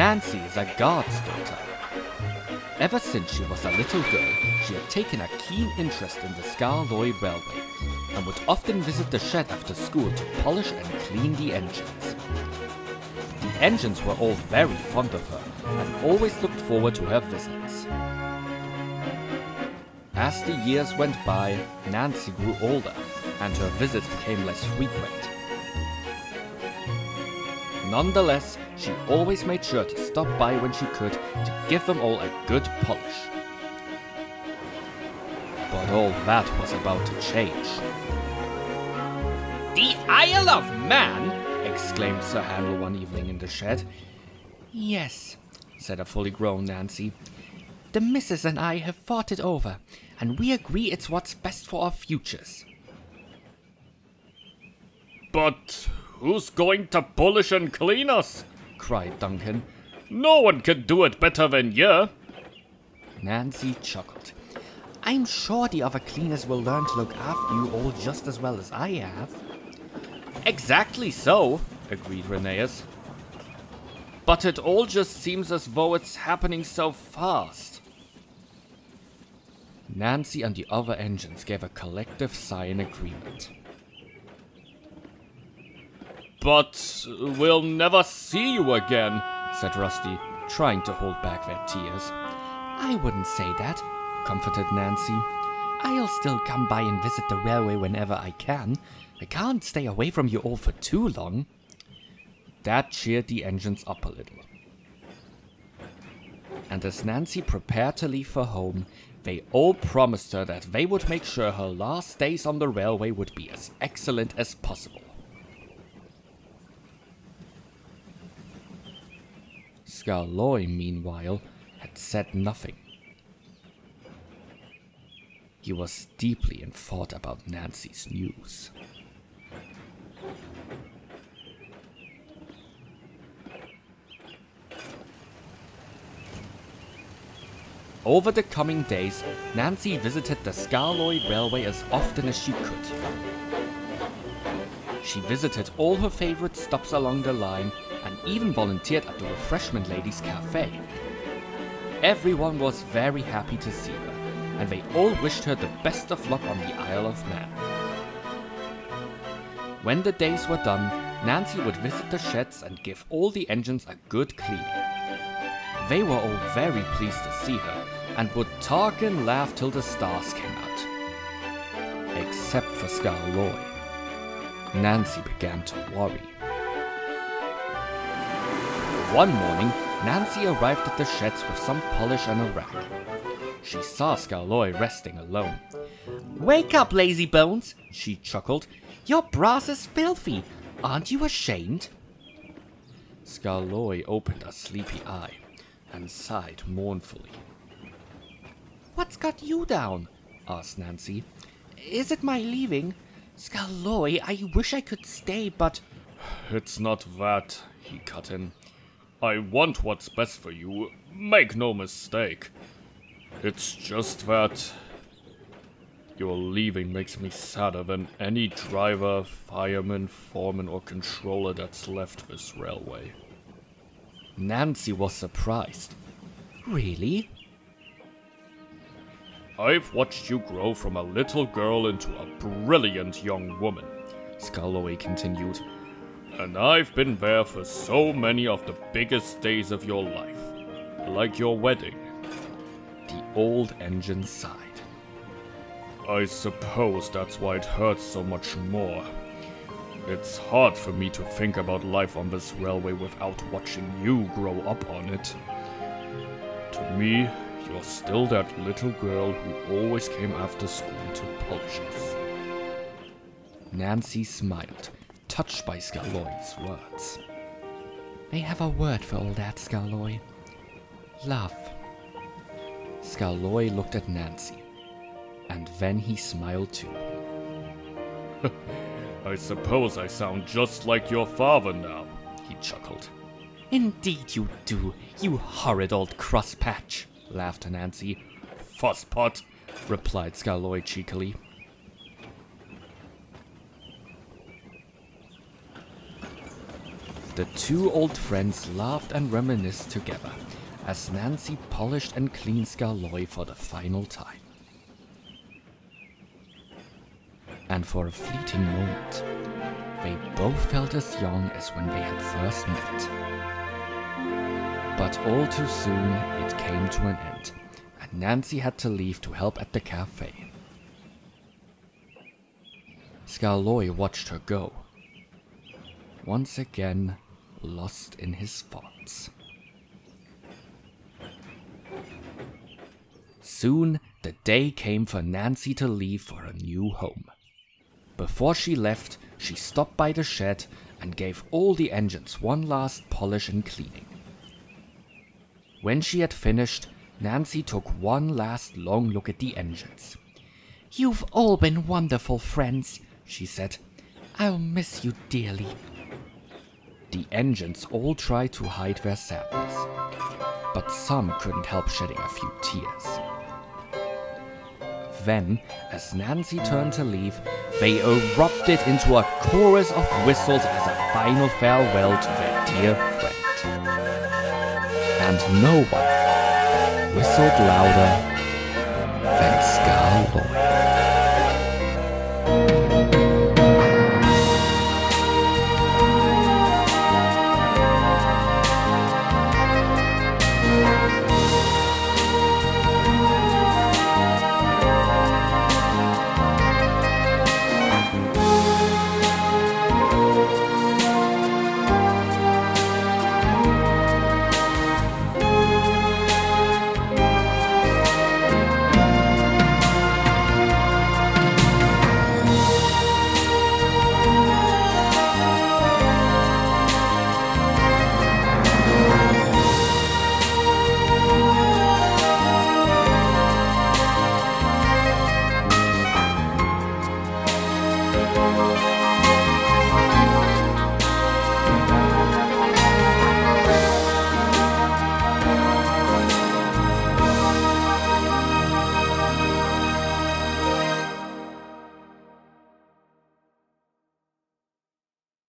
Nancy is a guard's daughter. Ever since she was a little girl, she had taken a keen interest in the Skarloey Railway and would often visit the shed after school to polish and clean the engines. The engines were all very fond of her and always looked forward to her visits. As the years went by, Nancy grew older and her visits became less frequent. Nonetheless, she always made sure to stop by when she could to give them all a good polish. But all that was about to change. The Isle of Man! exclaimed Sir Handel one evening in the shed. Yes, said a fully grown Nancy. The missus and I have thought it over, and we agree it's what's best for our futures. But who's going to polish and clean us? Cried Duncan. No one can do it better than you. Nancy chuckled. I'm sure the other cleaners will learn to look after you all just as well as I have. Exactly so, agreed Rheneas. But it all just seems as though it's happening so fast. Nancy and the other engines gave a collective sigh in agreement. But we'll never see you again, said Rusty, trying to hold back their tears. I wouldn't say that, comforted Nancy. I'll still come by and visit the railway whenever I can. I can't stay away from you all for too long. That cheered the engines up a little. And as Nancy prepared to leave for home, they all promised her that they would make sure her last days on the railway would be as excellent as possible. Skarloey, meanwhile, had said nothing. He was deeply in thought about Nancy's news. Over the coming days, Nancy visited the Skarloey Railway as often as she could. She visited all her favorite stops along the line even volunteered at the Refreshment Ladies Cafe. Everyone was very happy to see her, and they all wished her the best of luck on the Isle of Man. When the days were done, Nancy would visit the sheds and give all the engines a good cleaning. They were all very pleased to see her and would talk and laugh till the stars came out. Except for Skarloey. Nancy began to worry. One morning, Nancy arrived at the sheds with some polish and a rag. She saw Skarloey resting alone. Wake up, lazy bones, she chuckled. Your brass is filthy. Aren't you ashamed? Skarloey opened a sleepy eye and sighed mournfully. What's got you down? asked Nancy. Is it my leaving? Skarloey, I wish I could stay, but... It's not that, he cut in. I want what's best for you, make no mistake. It's just that... Your leaving makes me sadder than any driver, fireman, foreman, or controller that's left this railway. Nancy was surprised. Really? I've watched you grow from a little girl into a brilliant young woman, Skarloey continued. And I've been there for so many of the biggest days of your life, like your wedding. The old engine sighed. I suppose that's why it hurts so much more. It's hard for me to think about life on this railway without watching you grow up on it. To me, you're still that little girl who always came after school to us. Nancy smiled, touched by Skarloey's words. They have a word for all that, Skarloey. Love. Skarloey looked at Nancy, and then he smiled too. I suppose I sound just like your father now, he chuckled. Indeed you do, you horrid old crosspatch, laughed Nancy. Fusspot, replied Skarloey cheekily. The two old friends laughed and reminisced together as Nancy polished and cleaned Skarloey for the final time. And for a fleeting moment, they both felt as young as when they had first met. But all too soon, it came to an end, and Nancy had to leave to help at the cafe. Skarloey watched her go, once again lost in his thoughts. Soon, the day came for Nancy to leave for her new home. Before she left, she stopped by the shed and gave all the engines one last polish and cleaning. When she had finished, Nancy took one last long look at the engines. You've all been wonderful friends, she said. I'll miss you dearly. The engines all tried to hide their sadness, but some couldn't help shedding a few tears. Then, as Nancy turned to leave, they erupted into a chorus of whistles as a final farewell to their dear friend. And no one whistled louder than Skarloey. Música